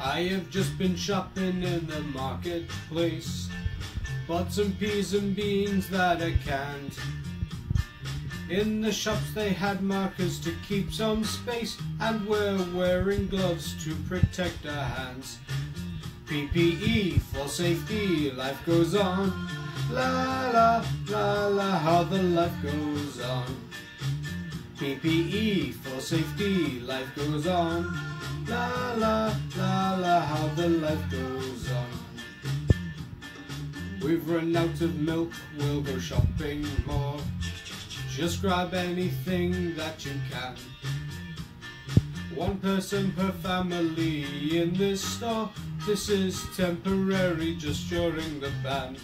I have just been shopping in the marketplace. Bought some peas and beans that I canned. In the shops they had markers to keep some space and we're wearing gloves to protect our hands. PPE for safety, life goes on. La la la la, how the life goes on. PPE for safety, life goes on. La la la la, how the life goes on. We've run out of milk, we'll go shopping more. Just grab anything that you can. One person per family in this store. This is temporary, just during the ban.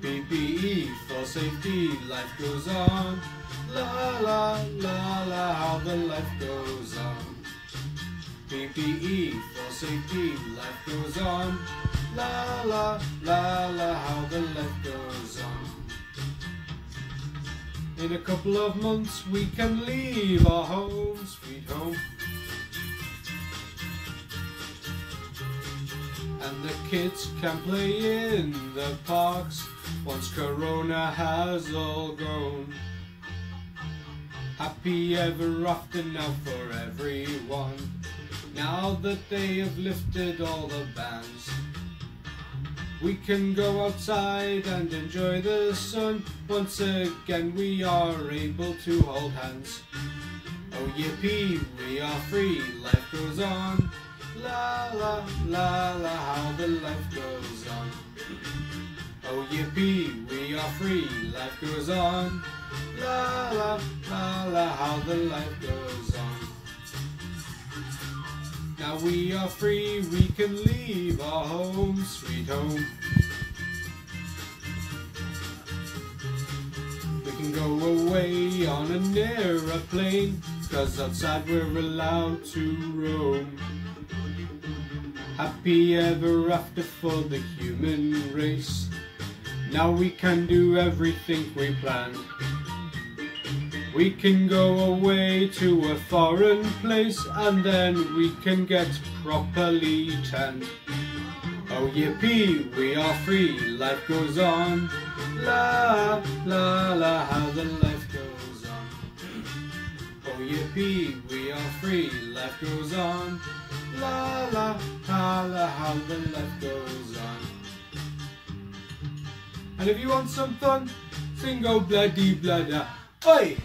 PPE for safety, life goes on. La la la la, how the life goes. PPE for safety, life goes on. La la la la, how the life goes on. In a couple of months we can leave our home, sweet home. And the kids can play in the parks once Corona has all gone. Happy ever after now for everyone. Now that they have lifted all the bans. We can go outside and enjoy the sun. Once again we are able to hold hands. Oh yippee, we are free, life goes on. La la la la, how the life goes on. Oh yippee, we are free, life goes on. La la la la, how the life goes on. Now we are free, we can leave our home, sweet home. We can go away on an aeroplane, cause outside we're allowed to roam. Happy ever after for the human race. Now we can do everything we planned. We can go away to a foreign place and then we can get properly tanned. Oh yippee, we are free, life goes on. La la la, how the life goes on. Oh yippee, we are free, life goes on. La la la la, how the life goes on. And if you want some fun, sing oh bloody bladder. Oi!